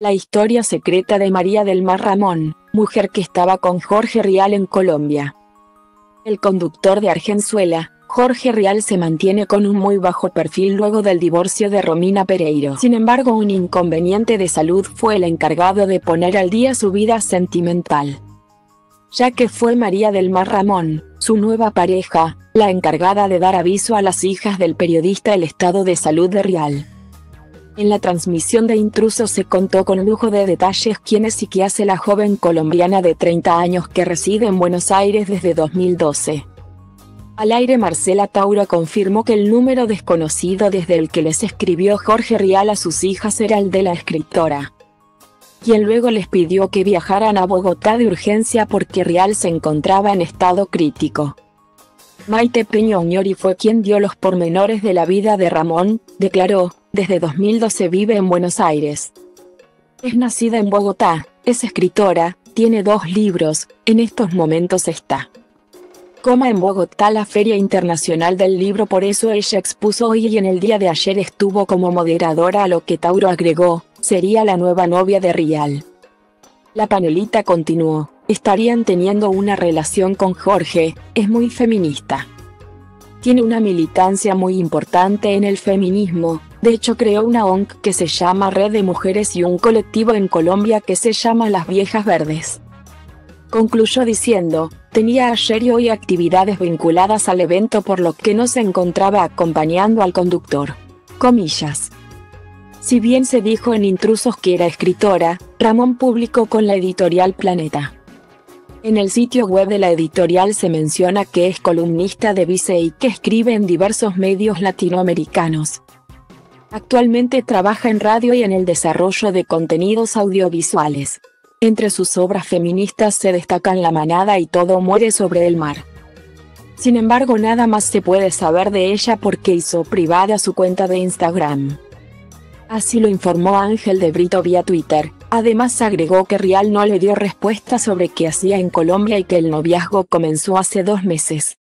La historia secreta de María del Mar Ramón, mujer que estaba con Jorge Rial en Colombia. El conductor de Argenzuela, Jorge Rial se mantiene con un muy bajo perfil luego del divorcio de Romina Pereiro. Sin embargo, un inconveniente de salud fue el encargado de poner al día su vida sentimental. Ya que fue María del Mar Ramón, su nueva pareja, la encargada de dar aviso a las hijas del periodista el estado de salud de Rial. En la transmisión de Intrusos se contó con lujo de detalles quién es y qué hace la joven colombiana de 30 años que reside en Buenos Aires desde 2012. Al aire Marcela Tauro confirmó que el número desconocido desde el que les escribió Jorge Rial a sus hijas era el de la escritora quien luego les pidió que viajaran a Bogotá de urgencia porque Rial se encontraba en estado crítico. Maite Peñoñori fue quien dio los pormenores de la vida de Ramón, declaró, desde 2012 vive en Buenos Aires. Es nacida en Bogotá, es escritora, tiene dos libros, en estos momentos está. Coma en Bogotá la Feria Internacional del Libro por eso ella expuso hoy y en el día de ayer estuvo como moderadora a lo que Tauro agregó, sería la nueva novia de Rial. La panelita continuó, estarían teniendo una relación con Jorge, es muy feminista. Tiene una militancia muy importante en el feminismo, de hecho creó una ONG que se llama Red de Mujeres y un colectivo en Colombia que se llama Las Viejas Verdes. Concluyó diciendo, tenía ayer y hoy actividades vinculadas al evento por lo que no se encontraba acompañando al conductor. Comillas. Si bien se dijo en Intrusos que era escritora, Ramón publicó con la editorial Planeta. En el sitio web de la editorial se menciona que es columnista de Vice y que escribe en diversos medios latinoamericanos. Actualmente trabaja en radio y en el desarrollo de contenidos audiovisuales. Entre sus obras feministas se destacan La manada y Todo muere sobre el mar. Sin embargo nada más se puede saber de ella porque hizo privada su cuenta de Instagram. Así lo informó Ángel de Brito vía Twitter. Además agregó que Rial no le dio respuesta sobre qué hacía en Colombia y que el noviazgo comenzó hace dos meses.